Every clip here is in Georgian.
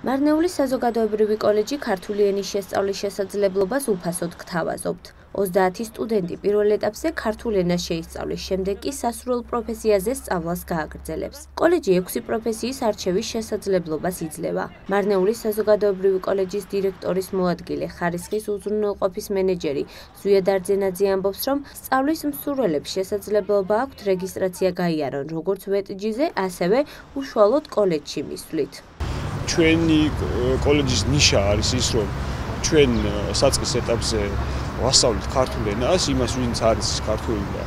მარნეულის საზოგადოებრივი კოლეჯი ქართული ენის შესწავლის შესაძლებლობას უფასოდ გთავაზობთ. 30 სტუდენტი პირველ ეტაპზე ქართულ ენას შეისწავლის, შემდეგ კი სასურველ პროფესიაზე სწავლას გააგრძელებს. კოლეჯი 6 პროფესიის არჩევის შესაძლებლობას იძლევა. მარნეულის საზოგადოებრივი კოლეჯის დირექტორის მოადგილე, ხარისხის უზრუნველყოფის მენეჯერი ზუია დარძენაძე ამბობს, რომ სწავლის მსურველებს შესაძლებლობა აქვთ რეგისტრაცია გაიარონ როგორც ვეტჯიზე, ასევე უშუალოდ კოლეჯში მისვლით. ჩვენი კოლეჯის ნიშა არის ის, რომ ჩვენ საწყის ეტაპზე ვასწავლეთ ქართულ ენას, იმას ვინც არის ქართული და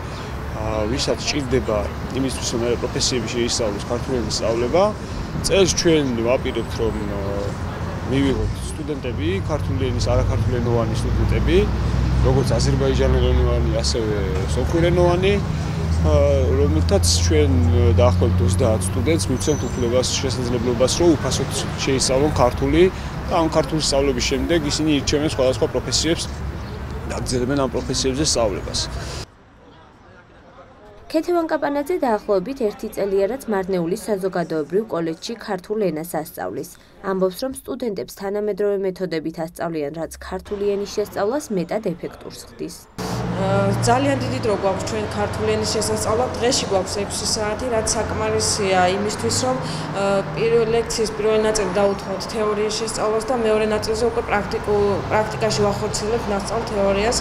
ვისაც ჭირდება იმისთვის, რომ პროფესიები შეისწავლოს ქართული ენის სწავლება, წელს ჩვენ ვაპირებთ, რომ მივიღოთ სტუდენტები, ქართული ენის არაქართულენოვანი სტუდენტები, როგორც აზერბაიჯანელენოვანი, ასევე სოფლენოვანი რომელთაც ჩვენ დაახლოებით 30 სტუდენტს მივცემთ უფლებას შესაძლებლობას რომ უფასოდ შეისწავლონ ქართული და ამ ქართული სწავლების შემდეგ ისინი ირჩევენ სხვადასხვა პროფესიებს და გრძელებენ ამ პროფესიებზე სწავლებას. ქეთევან კაპანაძე დაახლოებით 1 წელია რაც მარნეულის საზოგადოებრივ კოლეჯში ქართულ ენას ასწავლის. ამბობს, რომ სტუდენტებს თანამედროვე მეთოდებით ასწავლიან, რაც ქართული ენის შესწავლას მეტად ეფექტურს ხდის. ძალიან დიდი დრო გვაქვს ჩვენ ქართული ენის შესასწავლად. დღეში გვაქვს 6 საათი, რაც საკმარისია იმისთვის, რომ პირველ ლექციის პირველ ნაწილს დაუთმოთ თეორიის შესწავლას და მეორე ნაწილზე უკვე პრაქტიკულ პრაქტიკაში ვახორციელებთ ნასწავლ თეორიას.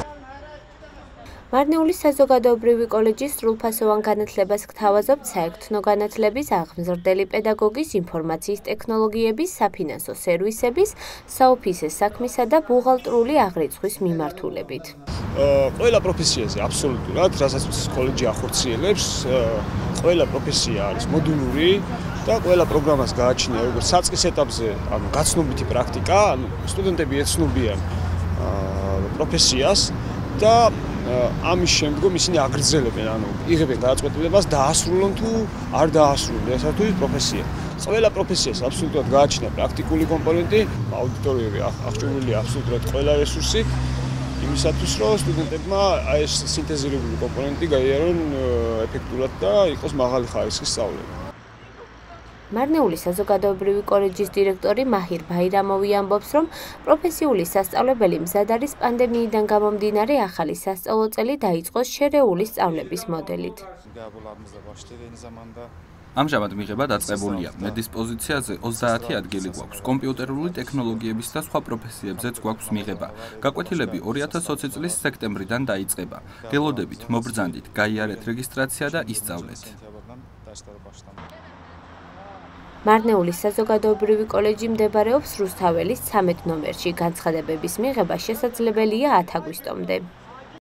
მარნეულის საზოგადოებრივი კოლეჯის სრულფასოვან განათლებას გთავაზობთ საერთო განათლების აღმზრდელი პედაგოგის ინფორმაციის ტექნოლოგიების საფინანსო სერვისების საოფისე საქმისა და ბუღალტრული აღრიცხვის მიმართულებით. ყველა პროფესიაზე აბსოლუტურად, რასაც კოლეჯი ახორციელებს, ყველა პროფესია არის მოდულური და ყველა პროგრამას გააჩნია როგორც საწყის ეტაპზე, ანუ გაცნობითი პრაქტიკა, ანუ სტუდენტები ეცნობიან პროფესიას და ამის შემდგომ ისინი აგრძელებენ, ანუ იღებენ გადაწყვეტილებას დაასრულონ თუ არ დაასრულონ ესა თუ პროფესია. ყველა პროფესიას აბსოლუტურად გააჩნია პრაქტიკული კომპონენტი, აუდიტორიები აღჭურვილია აბსოლუტურად ყველა რესურსი იმისათვის, რომ სტუდენტებმა ეს სინთეზირებული კომპონენტი გაიარონ ეფექტურად და იყოს მაღალი ხარისხის სწავლება. მარნეული საზოგადოებრივი კოლეჯის დირექტორი მაჰირ ბაირამოვი ამბობს, რომ პროფესიული სასწავლებელი მზად არის პანდემიიდან გამომდინარე ახალი სასწავლო წელი დაიწყოს შერეული სწავლების მოდელით. ამჟამად მიღება დაწყებულია. მე დისპოზიციაზე 30 ადგილი გვაქვს. კომპიუტერული ტექნოლოგიების და სხვა პროფესიებზეც გვაქვს მიღება. გაკვეთილები 2020 წლის სექტემბრიდან დაიწყება. გელოდებით, მობრძანდით, გაიარეთ რეგისტრაცია და ისწავლეთ. მარნეულის საზოგადოებრივი კოლეჯი მდებარეობს რუსთაველის 13 ნომერში. განცხადებების მიღება შესაძლებელია 10 აგვისტომდე.